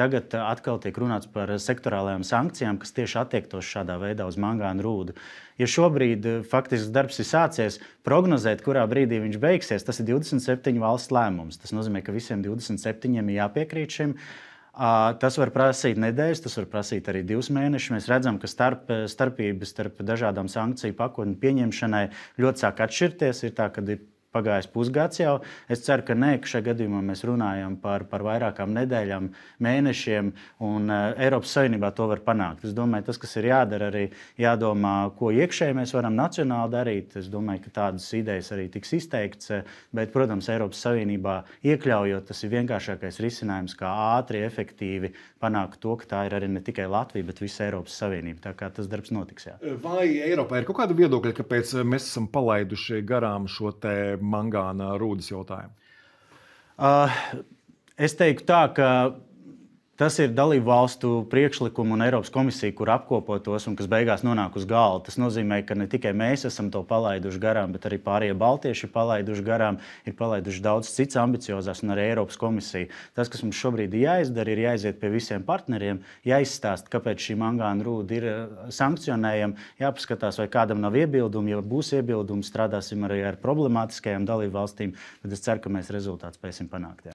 Tagad atkal tiek runāts par sektorālajām sankcijām, kas tieši attiektos šādā veidā uz mangānu rūdu. Ja šobrīd faktiski darbs ir sācies, prognozēt, kurā brīdī viņš beigsies, tas ir 27 valsts lēmums. Tas nozīmē, ka visiem 27 ir jāpiekrīt šim. Tas var prasīt nedēļas, tas var prasīt arī divus mēnešus. Mēs redzam, ka starp, starpības starp dažādām sankciju pakotņu pieņemšanai ļoti sāk atšķirties. Ir tā, ka ir pagājis pusgads jau. Es ceru, ka nē, ka šajā gadījumā mēs runājam par, par vairākām nedēļām, mēnešiem, un uh, Eiropas Savienībā to var panākt. Es domāju, tas, kas ir jādara, arī jādomā, ko iekšēji mēs varam nacionāli darīt. Es domāju, ka tādas idejas arī tiks izteikts, bet, protams, Eiropas Savienībā iekļaujot, tas ir vienkāršākais risinājums, kā ātri, efektīvi panākt to, ka tā ir arī ne tikai Latvija, bet visa Eiropas Savienība. Tā kā tas darbs notiks. Jā. Vai Eiropā ir kaut kāda viedokļa, kāpēc mēs esam palaiduši garām šo te mangāna rūdas jautājumu? Uh, es teiktu tā, ka Tas ir dalību valstu priekšlikums un Eiropas komisija, kur apkopo tos un kas beigās nonāk uz galda. Tas nozīmē, ka ne tikai mēs esam to palaiduši garām, bet arī pārējie baltieši ir palaiduši garām, ir palaiduši daudz citas ambiciozās un arī Eiropas komisija. Tas, kas mums šobrīd ir jāizdara, ir jāiziet pie visiem partneriem, jāizstāst, kāpēc šī mangāna rūda ir eh, sankcionējama, jāpaskatās, vai kādam nav iebildumi. Ja būs iebildumi, strādāsim arī ar problemātiskajām dalību valstīm, tad es ceru, ka mēs rezultātu spēsim panākt. Jā.